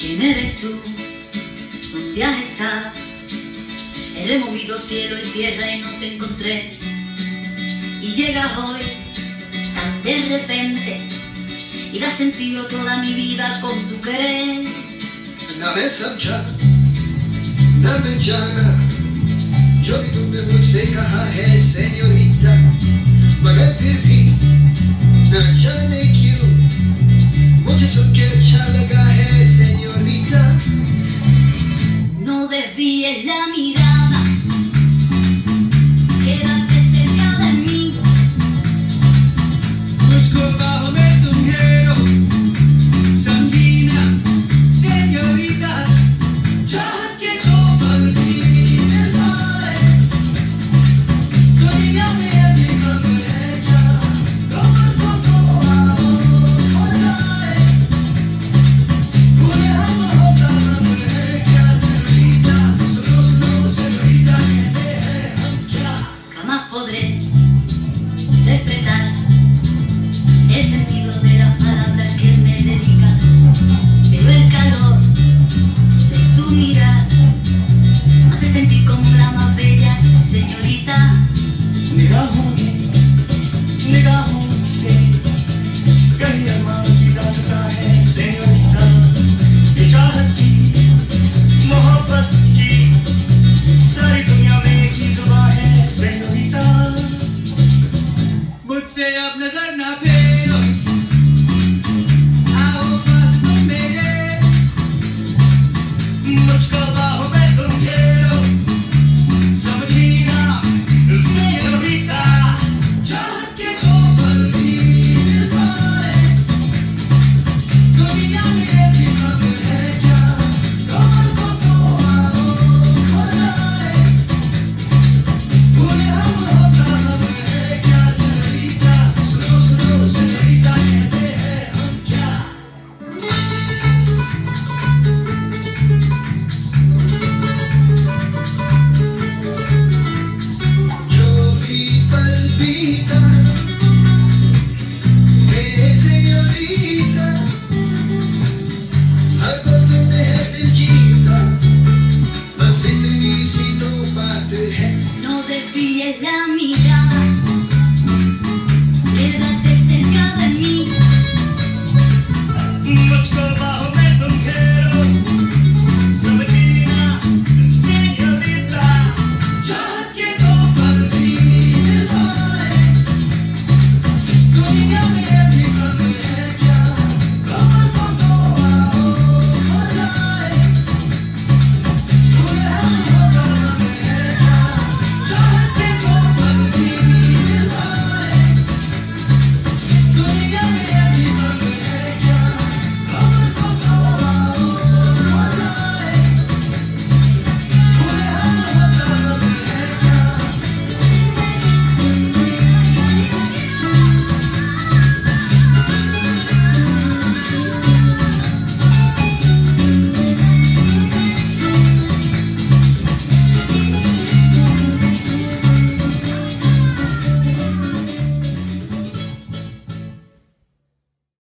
¿Quién eres tú? ¿Dónde has estado? He movido cielo y tierra y no te encontré. Y llegas hoy, tan de repente, y das sentido toda mi vida con tu querer. Nave samcha, nave jana, yo vi tu me voy seca, señor. ganha é mais.